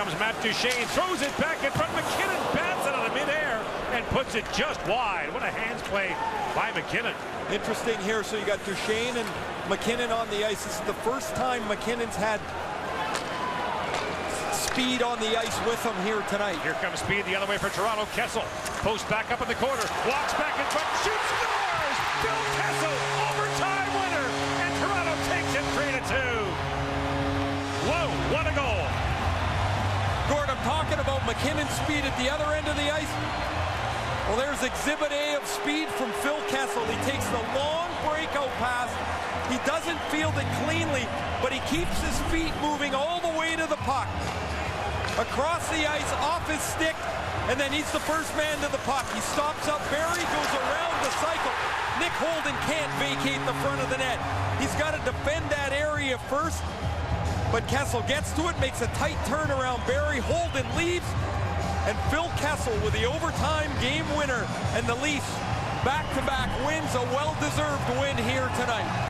comes Matt Duchene, throws it back in front. MacKinnon bats it out of midair and puts it just wide. What a hands play by MacKinnon. Interesting here. So you got Duchene and MacKinnon on the ice. This is the first time MacKinnon's had speed on the ice with him here tonight. Here comes speed the other way for Toronto. Kessel post back up in the corner, walks back in front, shoots, about speed at the other end of the ice. Well, there's exhibit A of speed from Phil Kessel. He takes the long breakout pass. He doesn't field it cleanly, but he keeps his feet moving all the way to the puck across the ice, off his stick, and then he's the first man to the puck. He stops up, Barrie, goes around the cycle. Nick Holden can't vacate the front of the net. He's got to defend that area first, but Kessel gets to it, makes a tight turnaround. Barrie Holden leaves, and Phil Kessel with the overtime game winner, and the Leafs back-to-back -back wins, a well-deserved win here tonight.